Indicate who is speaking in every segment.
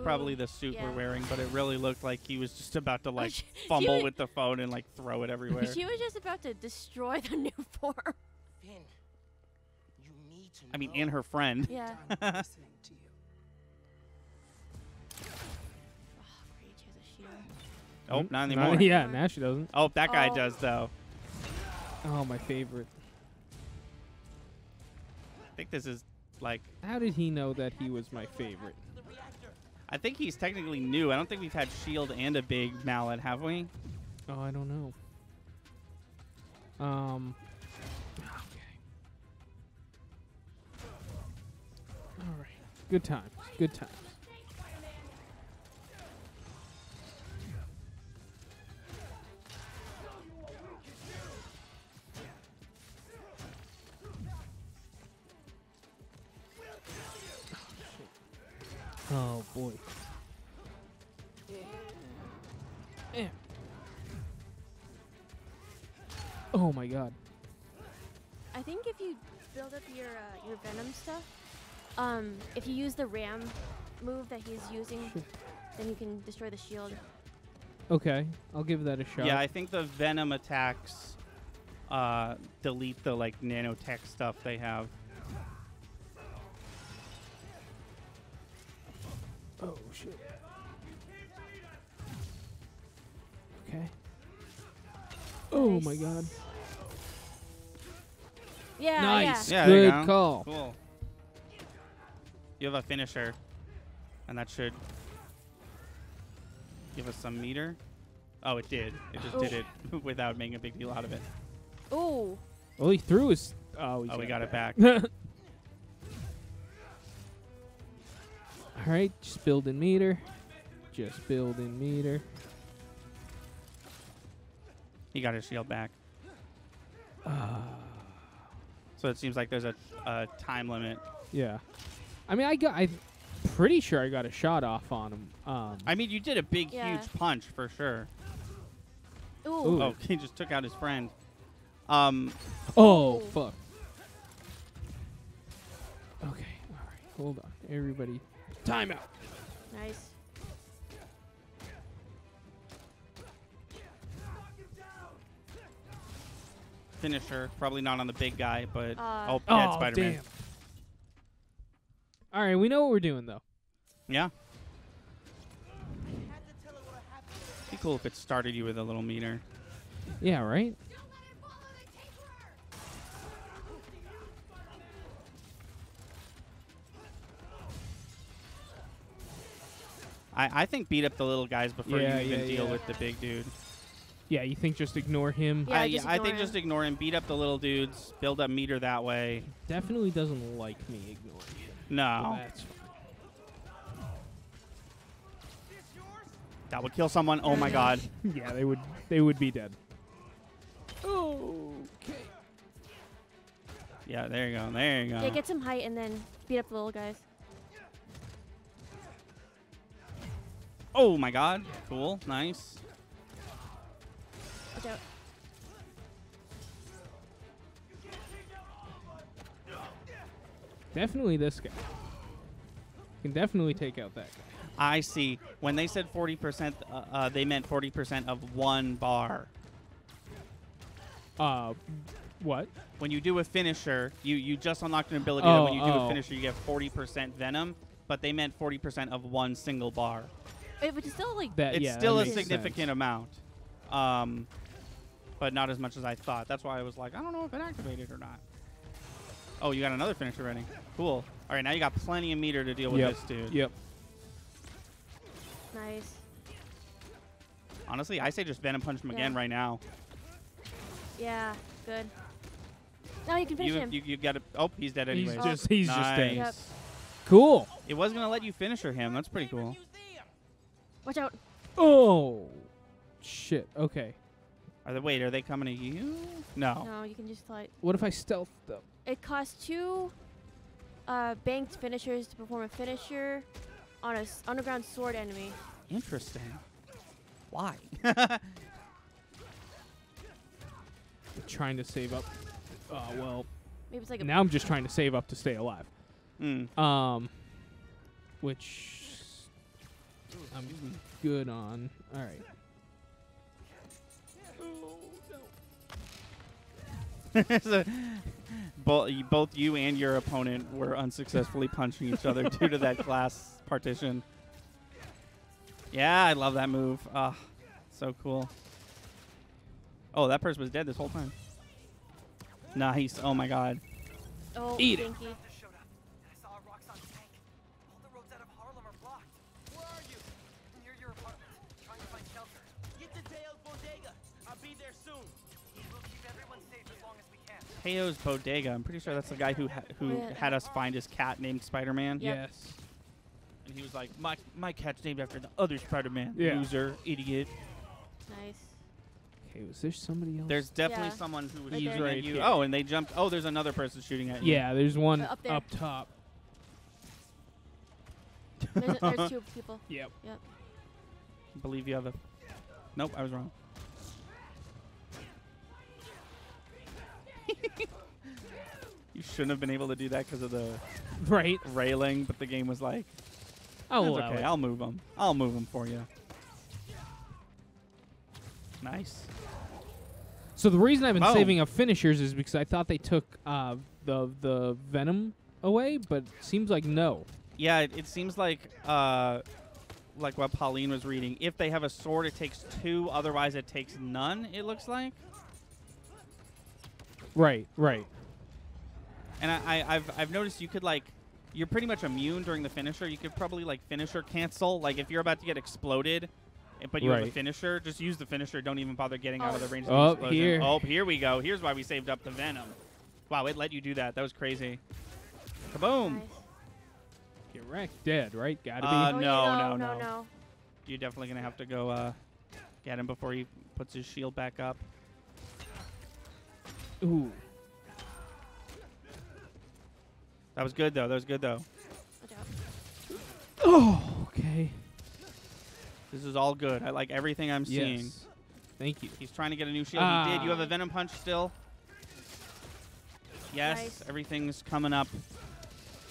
Speaker 1: It's probably the suit we're wearing, but it really looked like he was just about to like
Speaker 2: she- she
Speaker 1: fumble
Speaker 2: was-
Speaker 1: with the phone and like throw it everywhere.
Speaker 2: She was just about to destroy the new form.
Speaker 3: Phin, you need to
Speaker 1: I mean, and her friend.
Speaker 2: Yeah.
Speaker 4: I'm listening to you.
Speaker 2: Oh, great, she has a shield.
Speaker 1: Oh,
Speaker 5: Mm,
Speaker 1: not
Speaker 5: no,
Speaker 1: anymore.
Speaker 5: yeah, now she doesn't.
Speaker 1: Oh, that guy
Speaker 2: Oh.
Speaker 1: does though.
Speaker 5: Oh, my favorite.
Speaker 1: I think this is like.
Speaker 5: How did he know that he was my favorite?
Speaker 1: I think he's technically new. I don't think we've had shield and a big mallet, have we?
Speaker 5: Oh, I don't know. Um. Okay. All right. Good times. Good times. Oh boy. Eh. Oh my god.
Speaker 2: I think if you build up your uh, your venom stuff, um, if you use the ram move that he's using,
Speaker 5: Shit.
Speaker 2: then you can destroy the shield.
Speaker 5: Okay, I'll give that a shot.
Speaker 1: Yeah, I think the venom attacks uh, delete the like nanotech stuff they have.
Speaker 5: Oh my god.
Speaker 2: Yeah,
Speaker 5: nice.
Speaker 1: Yeah, there you
Speaker 5: Good
Speaker 1: go.
Speaker 5: call.
Speaker 1: Cool. You have a finisher, and that should give us some meter. Oh, it did. It just did it without making a big deal out of it.
Speaker 2: yeah. Ooh,
Speaker 5: Well, he threw his. Oh, he's
Speaker 1: Oh, we got it back.
Speaker 5: All right, just building meter. Just building meter.
Speaker 1: He got his shield back.
Speaker 5: Ah.
Speaker 1: So it seems like there's a, a time limit.
Speaker 5: Yeah. I mean, I got. I'm pretty sure I got a shot off on him. Um.
Speaker 1: I mean, you did a big,
Speaker 2: Yeah.
Speaker 1: huge punch for sure.
Speaker 2: ooh.
Speaker 5: Ooh.
Speaker 1: Oh, he just took out his friend. Um,
Speaker 5: Oh
Speaker 2: Ooh.
Speaker 5: fuck. Okay. All right. Hold on, everybody. Timeout.
Speaker 2: Nice.
Speaker 1: Finisher, probably not on the big guy, but
Speaker 2: Uh,
Speaker 1: oh, dead
Speaker 5: oh
Speaker 1: Spider-Man.
Speaker 5: damn. All right, we know what we're doing though.
Speaker 1: Yeah. Be cool if it started you with a little meter.
Speaker 5: Yeah. Right.
Speaker 1: I, I think beat up the little guys before
Speaker 5: Yeah,
Speaker 1: you even
Speaker 5: yeah,
Speaker 1: deal
Speaker 5: yeah.
Speaker 1: with the big dude.
Speaker 5: Yeah. You think just ignore him?
Speaker 2: Yeah,
Speaker 1: I,
Speaker 2: just
Speaker 1: I
Speaker 2: ignore
Speaker 1: think
Speaker 2: him.
Speaker 1: just ignore him, beat up the little dudes, build up meter that way.
Speaker 5: Definitely doesn't like me ignoring him.
Speaker 1: No,
Speaker 5: That's
Speaker 1: that would kill someone. Oh my god.
Speaker 5: yeah, they would. They would be dead. Okay.
Speaker 1: Yeah, there you go. There you go.
Speaker 2: Yeah, get some height and then beat up the little guys.
Speaker 1: oh my god. Cool. Nice.
Speaker 2: Watch out.
Speaker 5: Definitely this guy. You can definitely take out that guy.
Speaker 1: I see. When they said 40%, uh, uh, they meant 40% of one bar.
Speaker 5: Uh, what?
Speaker 1: When you do a finisher, you, you just unlocked an ability that when
Speaker 5: Oh,
Speaker 1: you do
Speaker 5: oh.
Speaker 1: a finisher, you get 40% venom, but they meant 40% of one single bar.
Speaker 2: Wait, which is still like
Speaker 5: That
Speaker 1: it's
Speaker 5: yeah.
Speaker 1: still
Speaker 5: that
Speaker 1: a significant
Speaker 5: sense.
Speaker 1: amount, um, but not as much as I thought. That's why I was like, I don't know if it activated or not. Oh, you got another finisher ready. Cool. All right, now you got plenty of meter to deal with
Speaker 5: Yep.
Speaker 1: this dude.
Speaker 5: Yep.
Speaker 2: nice.
Speaker 1: Honestly, I say just venom punch him again right now.
Speaker 2: Yeah, good. Now you can finish
Speaker 1: You,
Speaker 2: him.
Speaker 1: you you got to. Oh, he's dead
Speaker 5: anyway.
Speaker 1: He's
Speaker 5: just he's just dead.
Speaker 1: Nice.
Speaker 2: Yep.
Speaker 5: Cool.
Speaker 1: It was gonna let you finisher him. That's pretty cool.
Speaker 2: Watch out.
Speaker 5: Oh, shit. Okay.
Speaker 1: Are they wait? Are they coming to you? No.
Speaker 2: No, you can just like.
Speaker 5: What if I stealth them?
Speaker 2: It costs two uh, banked finishers to perform a finisher on a s- underground sword enemy.
Speaker 1: Interesting. Why?
Speaker 5: trying to save up. Uh, well,
Speaker 2: Maybe it's like a.
Speaker 5: now I'm just trying to save up to stay alive.
Speaker 1: Hmm.
Speaker 5: Um, which I'm good on. All right.
Speaker 1: both, both you and your opponent were unsuccessfully punching each other due to that glass partition. Yeah, I love that move. Ah, so cool. Oh, that person was dead this whole time. Nice. Oh my god.
Speaker 2: Oh,
Speaker 5: Eat it.
Speaker 4: We
Speaker 1: Bodega. I'm pretty sure that's the guy who ha- who
Speaker 2: Yeah.
Speaker 1: had us find his cat named Spider-Man.
Speaker 2: Yep.
Speaker 5: Yes.
Speaker 1: And he was like, "My my cat's named after the other Spider-Man."
Speaker 5: Yeah.
Speaker 1: Loser, idiot.
Speaker 2: Nice.
Speaker 5: Okay, was there somebody else?
Speaker 1: There's definitely
Speaker 2: Yeah.
Speaker 1: someone who was
Speaker 2: Right
Speaker 1: shooting
Speaker 2: there.
Speaker 1: at you.
Speaker 5: here.
Speaker 1: Oh, and they jumped. Oh, there's another person shooting at you.
Speaker 5: yeah, there's one
Speaker 2: Uh, up there.
Speaker 5: up top.
Speaker 2: There's, there's two people.
Speaker 5: Yep.
Speaker 1: I believe you have a. Nope, I was wrong. you shouldn't have been able to do that because of the
Speaker 5: Right.
Speaker 1: railing, but the game was like,
Speaker 5: I'll
Speaker 1: okay.
Speaker 5: it.
Speaker 1: I'll move them. I'll move them for you." Nice.
Speaker 5: So the reason I've been
Speaker 1: Oh.
Speaker 5: saving up finishers is because I thought they took uh, the the venom away, but seems like no.
Speaker 1: Yeah, it, it seems like uh, like what Pauline was reading. If they have a sword, it takes two. Otherwise, it takes none. It looks like.
Speaker 5: Right. Right.
Speaker 1: And I, I, I've I've noticed you could like you're pretty much immune during the finisher. You could probably like finisher cancel. Like if you're about to get exploded, eh, but you have a finisher, just use the finisher. Don't even bother getting out of the
Speaker 2: Oh.
Speaker 1: range of
Speaker 5: Oh,
Speaker 1: the explosion.
Speaker 5: here.
Speaker 1: Oh, here we go. Here's why we saved up the venom. Wow, it let you do that. That was crazy. Kaboom!
Speaker 2: Nice.
Speaker 5: Get wrecked. Dead. Right. Gotta
Speaker 1: Uh,
Speaker 2: oh,
Speaker 1: no, no,
Speaker 2: no,
Speaker 1: no.
Speaker 2: no.
Speaker 1: You're definitely gonna have to go uh, get him before he puts his shield back up.
Speaker 5: Be. Ooh.
Speaker 1: That was good though. That was good though.
Speaker 5: Oh. Okay.
Speaker 1: This is all good. I like everything I'm seeing.
Speaker 5: Yes. Thank you.
Speaker 1: He's trying to get a new shield. He did. You have a
Speaker 2: Ah.
Speaker 1: venom punch still. Yes,
Speaker 2: Nice.
Speaker 1: everything's coming up.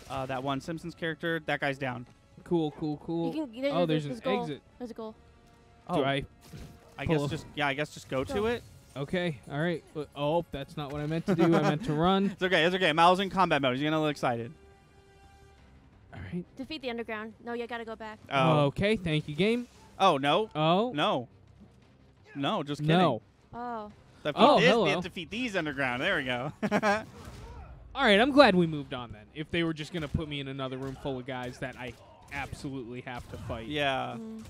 Speaker 1: Uh, that one Simpsons character, that guy's down.
Speaker 5: Cool. Cool. Cool.
Speaker 2: You can, there,
Speaker 5: oh, there's
Speaker 2: there's
Speaker 5: an
Speaker 2: goal.
Speaker 5: exit.
Speaker 2: There's a goal.
Speaker 5: Do I?
Speaker 1: I guess just yeah, I guess just go to it.
Speaker 5: Okay. All right. Oh, that's not what I meant to do. I meant to run.
Speaker 1: It's okay. It's okay. Miles in combat mode. He's getting a little excited.
Speaker 5: All right.
Speaker 2: Defeat the underground. No, you gotta go back.
Speaker 1: Oh.
Speaker 5: Okay. Thank you, game.
Speaker 1: Oh no.
Speaker 5: Oh.
Speaker 1: No. No. Just kidding.
Speaker 5: No.
Speaker 2: Oh.
Speaker 1: Defeat
Speaker 5: Oh,
Speaker 1: this,
Speaker 5: hello.
Speaker 1: Defeat these underground. There we go.
Speaker 5: All right, I'm glad we moved on then. If they were just gonna put me in another room full of guys that I absolutely have to fight.
Speaker 1: yeah.
Speaker 2: Mm.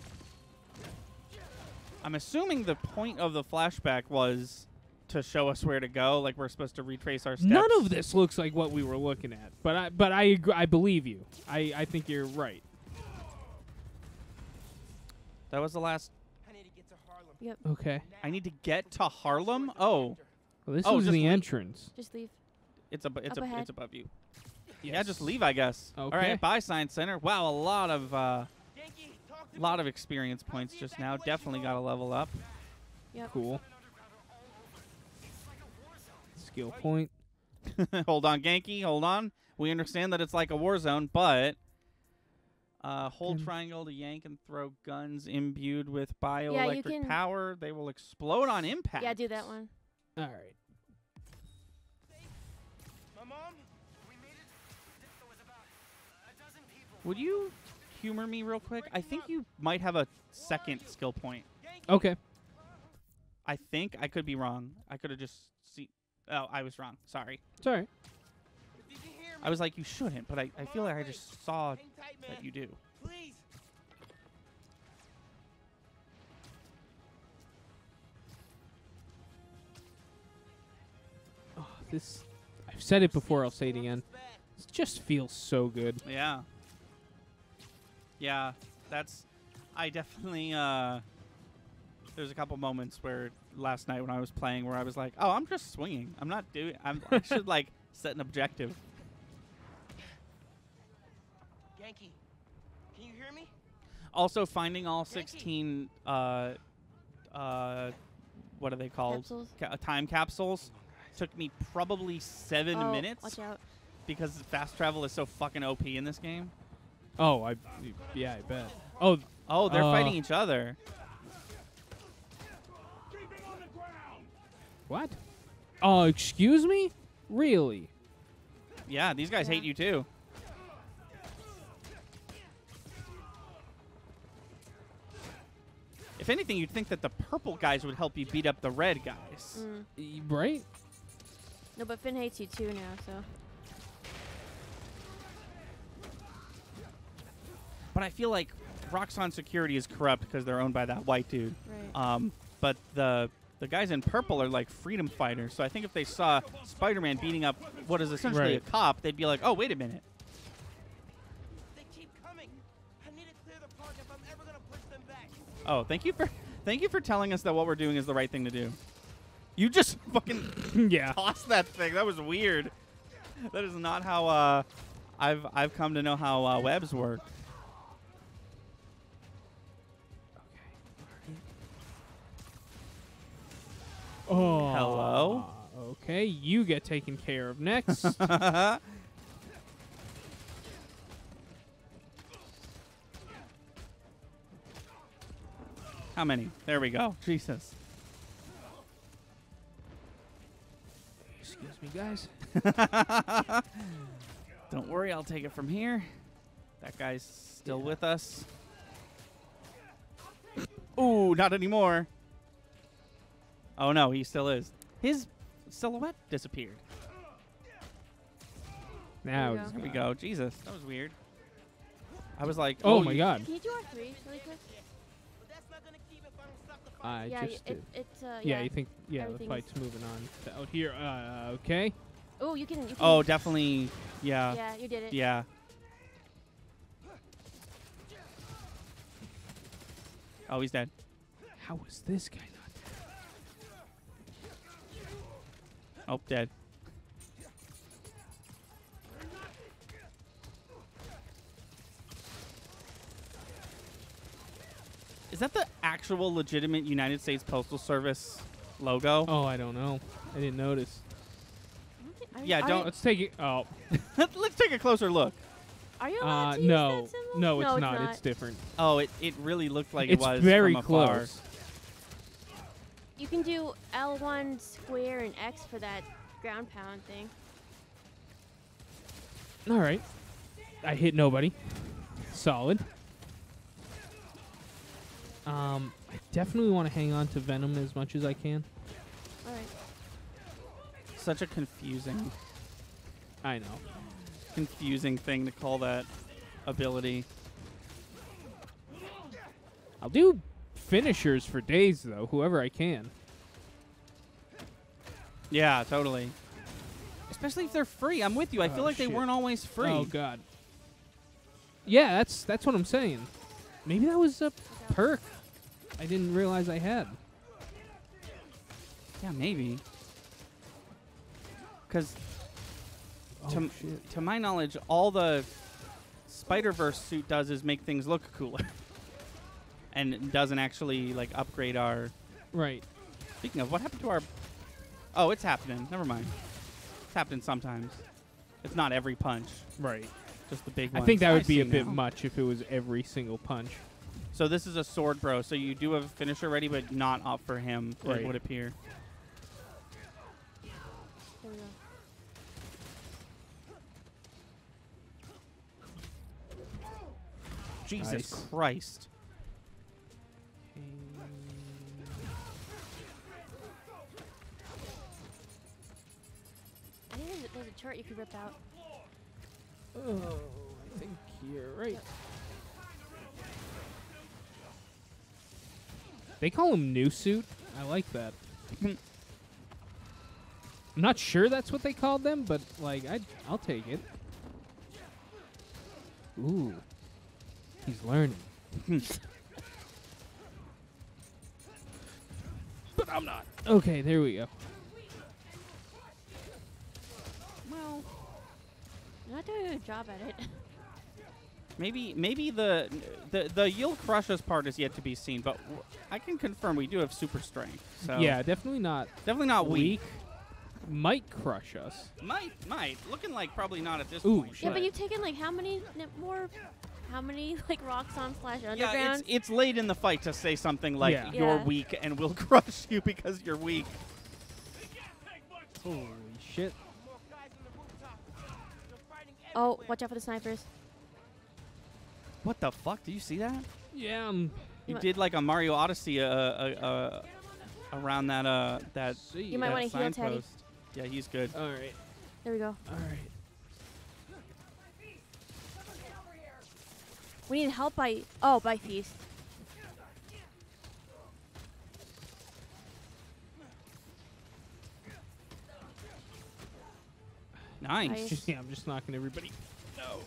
Speaker 1: I'm assuming the point of the flashback was to show us where to go. Like we're supposed to retrace our steps.
Speaker 5: None of this looks like what we were looking at, but I but I agree, I believe you. I I think you're right.
Speaker 1: That was the last.
Speaker 3: I need to get to Harlem. Yep.
Speaker 5: Okay.
Speaker 1: I need to get to Harlem. Oh,
Speaker 5: Well, this
Speaker 1: Oh,
Speaker 5: was the
Speaker 1: leave-
Speaker 5: entrance.
Speaker 2: Just leave.
Speaker 1: it's ab- it's
Speaker 2: Up
Speaker 1: a,
Speaker 2: ahead.
Speaker 1: it's above you. Yeah, just leave, I guess.
Speaker 5: Okay.
Speaker 1: right, bye, Science Center. Wow, a lot of uh,
Speaker 3: Ganke, talk to
Speaker 1: lot of experience points just now. Definitely got to level up.
Speaker 2: Yep.
Speaker 5: Cool. Skill point.
Speaker 1: hold on, Ganke. Hold on. We understand that it's like a war zone, but uh, hold
Speaker 5: Can-
Speaker 1: triangle to yank and throw guns imbued with bioelectric
Speaker 2: can-
Speaker 1: power. They will explode on impact.
Speaker 2: Yeah, do that one.
Speaker 5: All right.
Speaker 3: My mom?
Speaker 4: We made it. There was about a dozen people.
Speaker 1: Would you humor me real quick? I think you might have a second skill point.
Speaker 5: Okay.
Speaker 1: I think I could be wrong. I could have just see. Oh, I was wrong. Sorry.
Speaker 5: It's all right.
Speaker 3: Did you hear me?
Speaker 1: I was like, you shouldn't, but I, I feel like I just saw
Speaker 3: Hang
Speaker 1: that you do.
Speaker 3: Please.
Speaker 5: Oh, this. I've said it before. I'll say it again. This just feels so good.
Speaker 1: Yeah. Yeah, that's. I definitely. uh There's a couple moments where last night when I was playing where I was like, oh, I'm just swinging. I'm not doing. I'm, I should like set an objective.
Speaker 3: Ganke, can you hear me?
Speaker 1: Also, finding all 16. Uh, uh, what are they called?
Speaker 2: Capsules.
Speaker 1: Ca- time capsules. Took me probably seven
Speaker 2: oh,
Speaker 1: minutes
Speaker 2: Watch out.
Speaker 1: because fast travel is so fucking OP in this game.
Speaker 5: Oh, I. Yeah, I bet. Oh,
Speaker 1: Oh, they're
Speaker 5: Uh,
Speaker 1: fighting each other.
Speaker 5: What? Oh, excuse me? Really?
Speaker 1: Yeah, these guys hate you too. If anything, you'd think that the purple guys would help you beat up the red guys.
Speaker 2: Mm.
Speaker 5: Right?
Speaker 2: No, but Phin hates you too now, so.
Speaker 1: But I feel like Roxxon Security is corrupt because they're owned by that white dude.
Speaker 2: Right.
Speaker 1: Um, but the the guys in purple are like freedom fighters. So I think if they saw Spider-Man beating up what is essentially
Speaker 5: Right.
Speaker 1: a cop, they'd be like, "Oh, wait a minute."
Speaker 3: They keep coming. I need to clear the park if I'm ever gonna push them back.
Speaker 1: Oh, thank you for thank you for telling us that what we're doing is the right thing to do. You just fucking
Speaker 5: yeah.
Speaker 1: toss that thing. That was weird. That is not how uh, I've I've come to know how uh, webs work.
Speaker 5: Oh.
Speaker 1: Hello?
Speaker 5: Okay, you get taken care of next.
Speaker 1: how many? There we go. Jesus.
Speaker 5: excuse me, guys.
Speaker 1: Don't worry, I'll take it from here. That guy's still with us. Ooh, not anymore. Oh no, he still is. His silhouette disappeared.
Speaker 5: Now
Speaker 2: There
Speaker 5: he's
Speaker 1: There we go. Jesus, that was weird. I was like,
Speaker 5: Oh,
Speaker 1: oh,
Speaker 5: my god.
Speaker 2: Can you do R3 really quick?
Speaker 3: But that's not gonna keep if I don't stop the fight.
Speaker 5: I
Speaker 2: yeah, y-
Speaker 5: just
Speaker 2: it,
Speaker 5: did.
Speaker 2: it's, uh,
Speaker 5: Yeah,
Speaker 2: yeah.
Speaker 5: you think yeah, the fight's moving on to out here. Uh, okay.
Speaker 2: Oh, you can. You can
Speaker 1: Oh, definitely. Yeah.
Speaker 2: yeah, you did it.
Speaker 1: Yeah. Oh, he's dead.
Speaker 5: How was this guy
Speaker 1: Oh, dead. Is that the actual legitimate United States Postal Service logo?
Speaker 5: Oh, I don't know. I didn't notice.
Speaker 2: I don't think- are you-
Speaker 1: Yeah,
Speaker 2: are
Speaker 1: don't-
Speaker 2: You,
Speaker 5: Let's take it. Oh,
Speaker 1: Let's take a closer look.
Speaker 2: are you allowed
Speaker 5: uh,
Speaker 2: to use
Speaker 5: no,
Speaker 2: that symbol?
Speaker 5: no, it's,
Speaker 2: no,
Speaker 5: not.
Speaker 2: not.
Speaker 5: It's different.
Speaker 1: Oh, it, it really looked like
Speaker 5: it's
Speaker 1: it was
Speaker 5: very
Speaker 1: from afar.
Speaker 5: Close.
Speaker 2: You can do L1 square and X for that ground pound thing.
Speaker 5: All right. I hit nobody. Solid. Um, I definitely want to hang on to Venom as much as I can.
Speaker 2: All right.
Speaker 1: Such a confusing,
Speaker 5: I know.
Speaker 1: confusing thing to call that ability.
Speaker 5: I'll do finishers for days though, whoever I can.
Speaker 1: Yeah, totally. Especially if they're free. I'm with you. I feel
Speaker 5: Oh,
Speaker 1: like they weren't always oh, free.
Speaker 5: Oh god. Yeah, that's that's what I'm saying. Maybe that was a perk I didn't realize I had.
Speaker 1: Yeah, maybe. Because
Speaker 5: Oh,
Speaker 1: to, to my knowledge, all the Spider Verse suit does is make things look cooler, and doesn't actually like upgrade our.
Speaker 5: Right.
Speaker 1: Speaking of, what happened to our? Oh, it's happening. Never mind. It's happening sometimes. It's not every punch,
Speaker 5: Right.
Speaker 1: just the big
Speaker 5: I think that would be
Speaker 1: see
Speaker 5: a bit
Speaker 1: now.
Speaker 5: much if it was every single punch.
Speaker 1: So this is a sword bro. So you do have a finisher ready, but not up for him.
Speaker 5: Right.
Speaker 1: It would appear.
Speaker 2: There we.
Speaker 1: Jesus
Speaker 5: Nice.
Speaker 1: Christ.
Speaker 2: There's a, chart you could rip out.
Speaker 5: Oh, I think you're right.
Speaker 2: Yep.
Speaker 5: They call him new suit. I like that. I'm not sure that's what they called them, but like I I'll take it. Ooh. He's learning. but I'm not. Okay, there we go.
Speaker 2: Well, you're not doing a good job at it.
Speaker 1: Maybe maybe the the the you'll crush us part is yet to be seen, but w- I can confirm we do have super strength. So
Speaker 5: Yeah, definitely not
Speaker 1: definitely not weak.
Speaker 5: Might crush us.
Speaker 1: Might might looking like probably not at this
Speaker 5: Ooh,
Speaker 1: point.
Speaker 5: shit.
Speaker 2: yeah, but you've taken like how many more how many like Roxxon slash underground?
Speaker 1: Yeah, it's it's late in the fight to say something like
Speaker 5: Yeah.
Speaker 1: you're
Speaker 2: Yeah.
Speaker 1: weak and we'll crush you because you're weak.
Speaker 5: Holy shit.
Speaker 3: More guys on the rooftop. They're fighting
Speaker 2: oh, watch out for the snipers.
Speaker 1: What the fuck? Do you see that?
Speaker 5: Yeah, um,
Speaker 1: You did like a Mario Odyssey uh, uh, uh, around that uh that,
Speaker 5: see.
Speaker 2: You might wanna heal Teddy.
Speaker 1: signpost. Yeah, he's good.
Speaker 5: All right.
Speaker 2: There we go.
Speaker 5: All right.
Speaker 2: We need help by oh by Feast.
Speaker 1: Nice.
Speaker 2: Nice.
Speaker 5: Yeah, I'm just knocking everybody. No.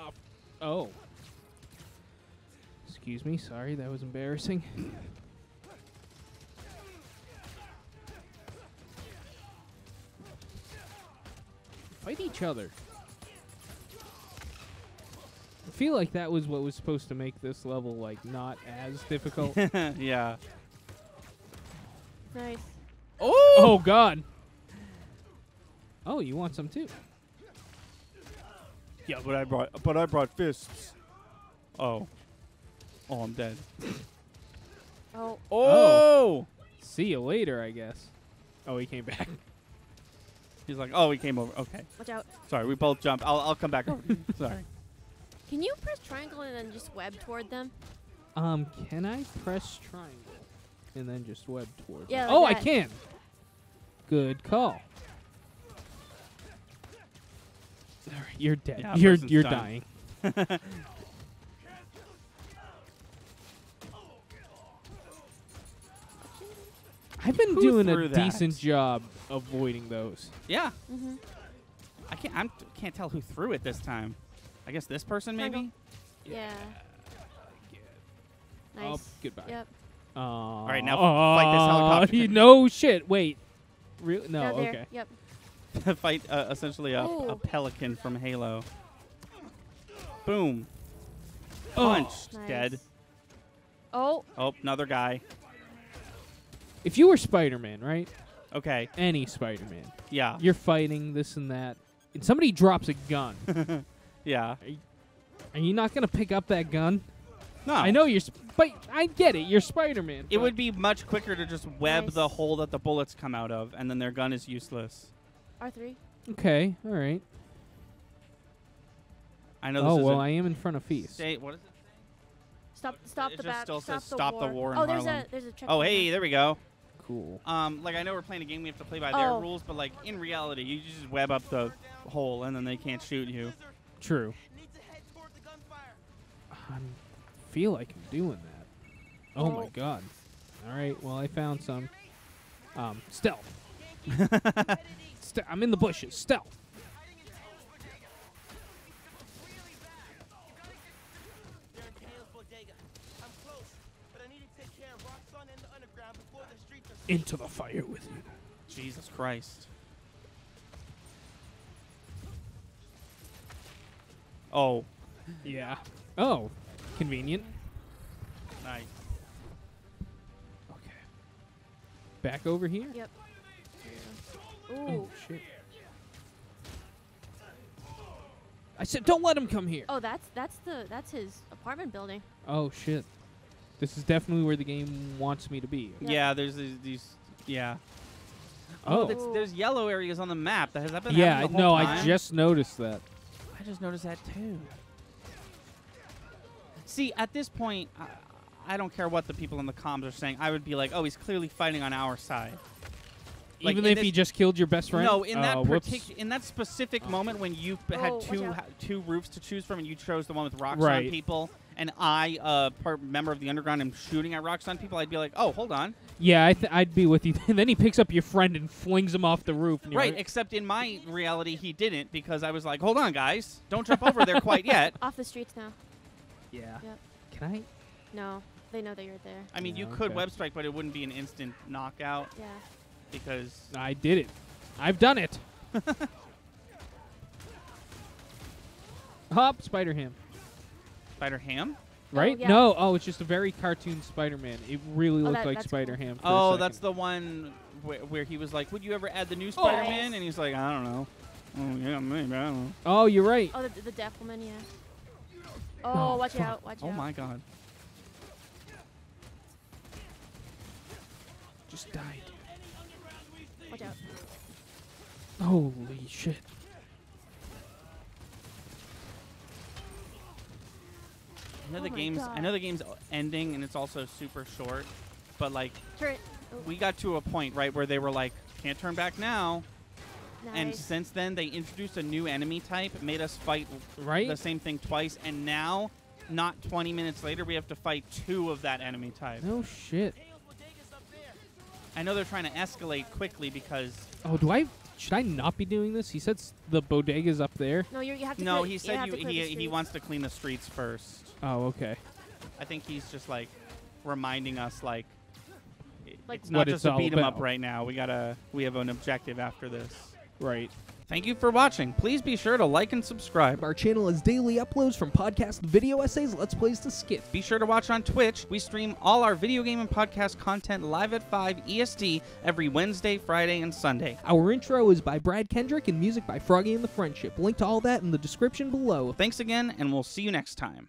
Speaker 5: Up. Oh. Excuse me. Sorry, that was embarrassing. Fight each other. I feel like that was what was supposed to make this level like not as difficult.
Speaker 1: yeah.
Speaker 2: Nice.
Speaker 1: Oh!
Speaker 5: oh God. Oh, you want some too?
Speaker 1: Yeah, but I brought but I brought fists. Oh. Oh, I'm dead.
Speaker 2: Oh,
Speaker 1: Oh!
Speaker 5: See you later, I guess. Oh, he came back.
Speaker 1: He's like, "Oh, he came over." Okay.
Speaker 2: watch out.
Speaker 1: Sorry, we both jumped. I'll I'll come back. over. Sorry.
Speaker 2: Can you press triangle and then just web toward them?
Speaker 5: Um, can I press triangle and then just web toward
Speaker 2: Yeah,
Speaker 5: it?
Speaker 2: like
Speaker 5: oh, I can. Good call. All right, you're dead.
Speaker 1: Yeah,
Speaker 5: you're you're
Speaker 1: done.
Speaker 5: dying. I've been
Speaker 1: Who
Speaker 5: doing a
Speaker 1: that?
Speaker 5: decent job avoiding those.
Speaker 1: Yeah.
Speaker 2: Mm-hmm.
Speaker 1: I can't. I'm, can't tell who threw it this time. I guess this person maybe.
Speaker 2: Yeah. Nice.
Speaker 5: Oh, goodbye.
Speaker 2: Yep.
Speaker 5: All
Speaker 1: right, now fight this helicopter.
Speaker 5: no shit. Wait. Real? No.
Speaker 2: Yeah,
Speaker 5: okay.
Speaker 2: Yep.
Speaker 1: Fight uh, essentially a, a pelican from Halo. Boom.
Speaker 5: Oh.
Speaker 1: Punch.
Speaker 2: Nice.
Speaker 1: Dead.
Speaker 2: Oh,
Speaker 1: Oh, another guy.
Speaker 5: If you were Spider-Man, right?
Speaker 1: Okay.
Speaker 5: Any Spider-Man,
Speaker 1: Yeah.
Speaker 5: you're fighting this and that, and somebody drops a gun.
Speaker 1: Yeah.
Speaker 5: Are you not gonna pick up that gun?
Speaker 1: No.
Speaker 5: I know you're, sp- but I get it. You're Spider-Man.
Speaker 1: It would be much quicker to just web
Speaker 2: Nice.
Speaker 1: the hole that the bullets come out of, and then their gun is useless.
Speaker 2: R3.
Speaker 5: okay. All right.
Speaker 1: I know this
Speaker 5: Oh
Speaker 1: is
Speaker 5: well, I am in front of feast.
Speaker 1: state. What is it?
Speaker 2: Stop, stop
Speaker 1: It
Speaker 2: the
Speaker 1: just
Speaker 2: bat.
Speaker 1: still
Speaker 2: stop
Speaker 1: says
Speaker 2: the
Speaker 1: stop
Speaker 2: war.
Speaker 1: the war in
Speaker 2: oh, there's
Speaker 1: Harlem.
Speaker 2: a there's a check.
Speaker 1: Oh, hey, there we go.
Speaker 5: Cool.
Speaker 1: Um, like I know we're playing a game, we have to play by their
Speaker 2: Oh.
Speaker 1: rules, but like in reality, you just web up the hole, and then they can't shoot you.
Speaker 5: True.
Speaker 3: Need to head toward the gunfire.
Speaker 5: I feel like I'm doing that. Oh, my
Speaker 2: Oh.
Speaker 5: god. All right. Well, I found some. Um, stealth. Ste- I'm in the bushes. Stealth.
Speaker 3: They're in Kale's bodega. I'm close, but I need to take care of Roxxon and the underground before the streets are safe.
Speaker 5: Into the fire with you.
Speaker 1: Jesus Christ. Oh,
Speaker 5: Yeah. Oh, convenient.
Speaker 1: nice.
Speaker 5: Okay. Back over here.
Speaker 2: Yep.
Speaker 5: Oh shit. I said, don't let him come here.
Speaker 2: Oh, that's that's the that's his apartment building.
Speaker 5: Oh shit. This is definitely where the game wants me to be.
Speaker 2: Yep.
Speaker 1: Yeah, there's these, these yeah.
Speaker 5: Oh.
Speaker 1: that's, there's yellow areas on the map. That Has that been
Speaker 5: Yeah, I
Speaker 1: happening
Speaker 5: no,
Speaker 1: whole
Speaker 5: I just noticed that.
Speaker 1: I just noticed that too. See, at this point, I, I don't care what the people in the comms are saying. I would be like, oh, he's clearly fighting on our side. Like,
Speaker 5: Even if he just killed your best friend.
Speaker 1: No, in that
Speaker 5: Oh, whoops.
Speaker 1: partic- in that specific moment when you
Speaker 2: Oh,
Speaker 1: had two ha- two roofs to choose from, and you chose the one with Roxxon
Speaker 5: Right.
Speaker 1: people, and I, uh, part member of the underground, am shooting at Roxxon people, I'd be like, oh, hold on,
Speaker 5: Yeah, I th- I'd be with you. and then he picks up your friend and flings him off the roof. And
Speaker 1: right?
Speaker 5: like,
Speaker 1: Except in my reality, he didn't because I was like, hold on, guys, don't jump over there quite yet.
Speaker 2: Off the streets now.
Speaker 5: yeah.
Speaker 2: Yep.
Speaker 5: Can I?
Speaker 2: No, they know that you're there.
Speaker 1: I mean, you
Speaker 5: Yeah,
Speaker 1: could
Speaker 5: okay.
Speaker 1: web strike, but it wouldn't be an instant knockout
Speaker 2: Yeah.
Speaker 1: Because
Speaker 5: I did it. I've done it. Hop, Spider Ham.
Speaker 1: Spider Ham.
Speaker 5: Right?
Speaker 2: Oh, yeah.
Speaker 5: No. Oh, it's just a very cartoon Spider Man. It really
Speaker 2: Oh,
Speaker 5: looked
Speaker 2: that-
Speaker 5: like Spider-Ham. for a
Speaker 1: Oh,
Speaker 5: second.
Speaker 1: that's the one where, where he was like, "Would you ever add the new
Speaker 5: Oh.
Speaker 1: Spider-Man?"
Speaker 2: Yes.
Speaker 1: And he's like, "I don't know." Oh yeah, maybe I don't know.
Speaker 5: Oh, you're right.
Speaker 2: Oh, the, the deaf woman. Yeah. Oh,
Speaker 5: Oh,
Speaker 2: watch
Speaker 5: fuck.
Speaker 2: out! Watch
Speaker 1: Oh
Speaker 2: out!
Speaker 1: my god.
Speaker 5: Just die, dude.
Speaker 2: Watch out!
Speaker 5: Holy shit.
Speaker 1: I know
Speaker 2: Oh
Speaker 1: the
Speaker 2: my
Speaker 1: game's I know the game's ending and it's also super short, but like
Speaker 2: Oh,
Speaker 1: we got to a point right where they were like, can't turn back now. And since then they introduced a new enemy type, made us fight
Speaker 5: Right?
Speaker 1: the same thing twice, and now, not 20 minutes later, we have to fight two of that enemy type.
Speaker 5: No shit.
Speaker 1: I know they're trying to escalate quickly because
Speaker 5: Oh, do I? Should I not be doing this? He said s- the bodega's up there.
Speaker 2: no, you're, have to.
Speaker 1: no,
Speaker 2: clear-
Speaker 1: he said
Speaker 2: have
Speaker 1: you,
Speaker 2: to clear the
Speaker 1: he he wants to clean the streets first.
Speaker 5: Oh, okay.
Speaker 1: I think he's just like reminding us like.
Speaker 2: Like-
Speaker 1: it's not just
Speaker 5: it's
Speaker 1: to
Speaker 5: all
Speaker 1: beat him up right now. We gotta. We have an objective after this.
Speaker 5: Right.
Speaker 1: Thank you for watching. Please be sure to like and subscribe.
Speaker 6: Our channel has daily uploads from podcast video essays, let's plays to skits.
Speaker 1: Be sure to watch on Twitch. We stream all our video game and podcast content live at 5 EST every Wednesday, Friday, and Sunday.
Speaker 6: Our intro is by Brad Kendrick and music by Froggy and the Friendship. Link to all that in the description below.
Speaker 1: Thanks again, and we'll see you next time.